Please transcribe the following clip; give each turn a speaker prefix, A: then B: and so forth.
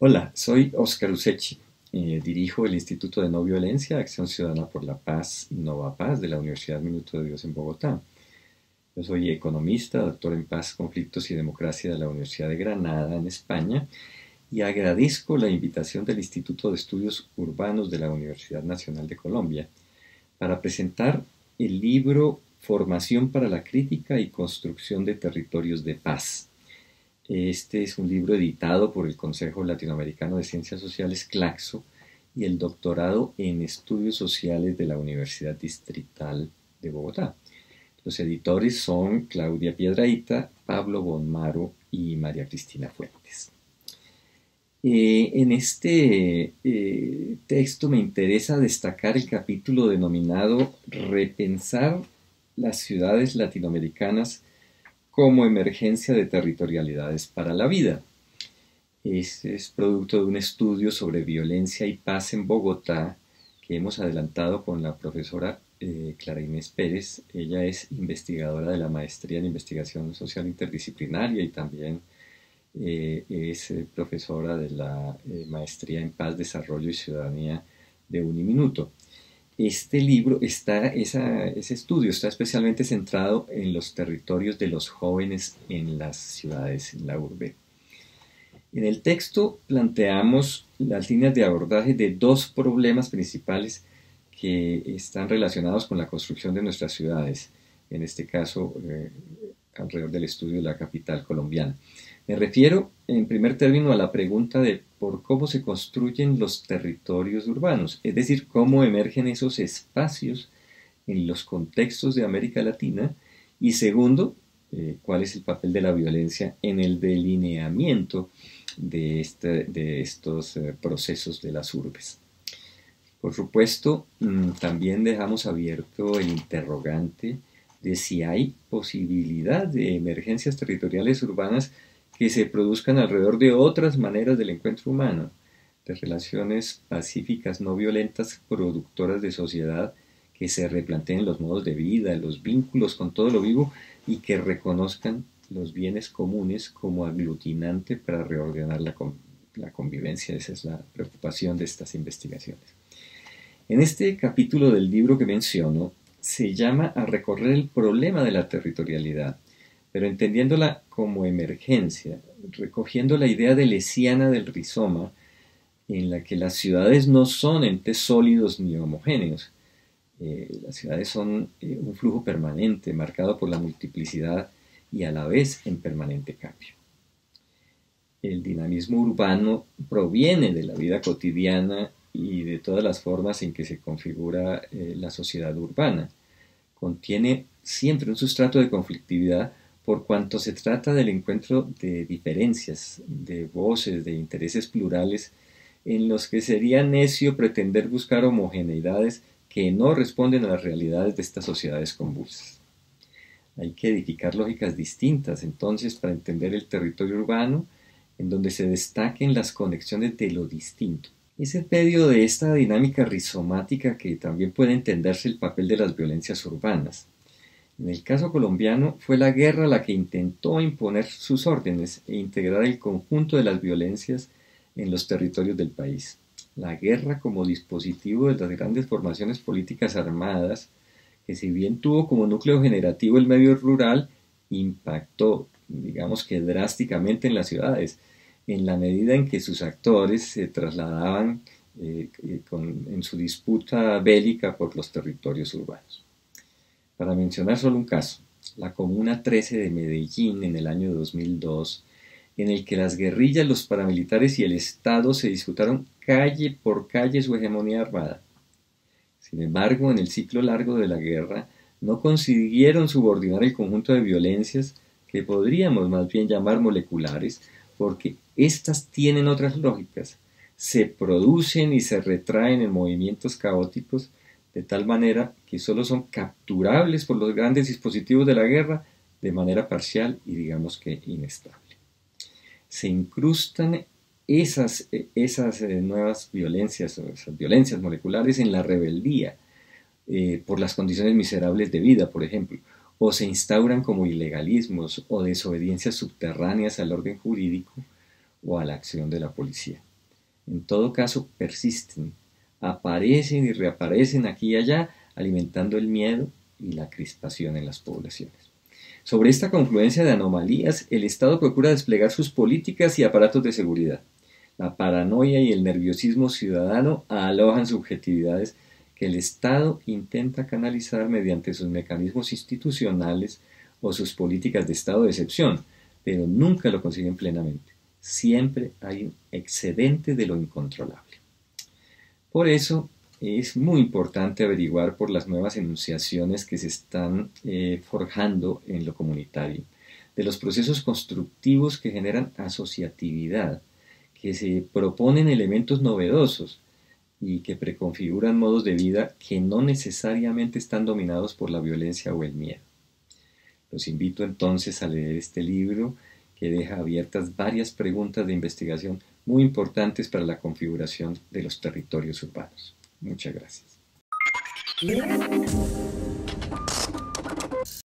A: Hola, soy Oscar Usechi. Eh, dirijo el Instituto de No Violencia, Acción Ciudadana por la Paz Nova Paz de la Universidad Minuto de Dios en Bogotá. Yo soy economista, doctor en paz, conflictos y democracia de la Universidad de Granada, en España, y agradezco la invitación del Instituto de Estudios Urbanos de la Universidad Nacional de Colombia para presentar el libro Formación para la Crítica y Construcción de Territorios de Paz este es un libro editado por el Consejo Latinoamericano de Ciencias Sociales, CLACSO, y el doctorado en Estudios Sociales de la Universidad Distrital de Bogotá. Los editores son Claudia Piedraíta, Pablo Bonmaro y María Cristina Fuentes. Eh, en este eh, texto me interesa destacar el capítulo denominado Repensar las ciudades latinoamericanas como emergencia de territorialidades para la vida. Este es producto de un estudio sobre violencia y paz en Bogotá que hemos adelantado con la profesora eh, Clara Inés Pérez. Ella es investigadora de la maestría en investigación social interdisciplinaria y también eh, es eh, profesora de la maestría en paz, desarrollo y ciudadanía de Uniminuto. Este libro está, ese estudio está especialmente centrado en los territorios de los jóvenes en las ciudades, en la urbe. En el texto planteamos las líneas de abordaje de dos problemas principales que están relacionados con la construcción de nuestras ciudades, en este caso eh, alrededor del estudio de la capital colombiana. Me refiero en primer término a la pregunta de por cómo se construyen los territorios urbanos, es decir, cómo emergen esos espacios en los contextos de América Latina y segundo, eh, cuál es el papel de la violencia en el delineamiento de, este, de estos eh, procesos de las urbes. Por supuesto, mm, también dejamos abierto el interrogante de si hay posibilidad de emergencias territoriales urbanas que se produzcan alrededor de otras maneras del encuentro humano, de relaciones pacíficas no violentas productoras de sociedad que se replanteen los modos de vida, los vínculos con todo lo vivo y que reconozcan los bienes comunes como aglutinante para reordenar la, la convivencia. Esa es la preocupación de estas investigaciones. En este capítulo del libro que menciono, se llama a recorrer el problema de la territorialidad pero entendiéndola como emergencia, recogiendo la idea de lesiana del rizoma, en la que las ciudades no son entes sólidos ni homogéneos. Eh, las ciudades son eh, un flujo permanente, marcado por la multiplicidad y a la vez en permanente cambio. El dinamismo urbano proviene de la vida cotidiana y de todas las formas en que se configura eh, la sociedad urbana. Contiene siempre un sustrato de conflictividad por cuanto se trata del encuentro de diferencias, de voces, de intereses plurales, en los que sería necio pretender buscar homogeneidades que no responden a las realidades de estas sociedades convulsas. Hay que edificar lógicas distintas, entonces, para entender el territorio urbano, en donde se destaquen las conexiones de lo distinto. Es en medio de esta dinámica rizomática que también puede entenderse el papel de las violencias urbanas. En el caso colombiano fue la guerra la que intentó imponer sus órdenes e integrar el conjunto de las violencias en los territorios del país. La guerra como dispositivo de las grandes formaciones políticas armadas, que si bien tuvo como núcleo generativo el medio rural, impactó, digamos que drásticamente en las ciudades, en la medida en que sus actores se trasladaban eh, eh, en su disputa bélica por los territorios urbanos. Para mencionar solo un caso, la Comuna 13 de Medellín en el año 2002, en el que las guerrillas, los paramilitares y el Estado se disputaron calle por calle su hegemonía armada. Sin embargo, en el ciclo largo de la guerra, no consiguieron subordinar el conjunto de violencias que podríamos más bien llamar moleculares, porque éstas tienen otras lógicas, se producen y se retraen en movimientos caóticos de tal manera que solo son capturables por los grandes dispositivos de la guerra de manera parcial y digamos que inestable. Se incrustan esas, esas eh, nuevas violencias esas violencias moleculares en la rebeldía, eh, por las condiciones miserables de vida, por ejemplo, o se instauran como ilegalismos o desobediencias subterráneas al orden jurídico o a la acción de la policía. En todo caso, persisten, aparecen y reaparecen aquí y allá, alimentando el miedo y la crispación en las poblaciones. Sobre esta confluencia de anomalías, el Estado procura desplegar sus políticas y aparatos de seguridad. La paranoia y el nerviosismo ciudadano alojan subjetividades que el Estado intenta canalizar mediante sus mecanismos institucionales o sus políticas de estado de excepción, pero nunca lo consiguen plenamente. Siempre hay un excedente de lo incontrolable. Por eso es muy importante averiguar por las nuevas enunciaciones que se están eh, forjando en lo comunitario, de los procesos constructivos que generan asociatividad, que se proponen elementos novedosos y que preconfiguran modos de vida que no necesariamente están dominados por la violencia o el miedo. Los invito entonces a leer este libro que deja abiertas varias preguntas de investigación muy importantes para la configuración de los territorios urbanos. Muchas gracias.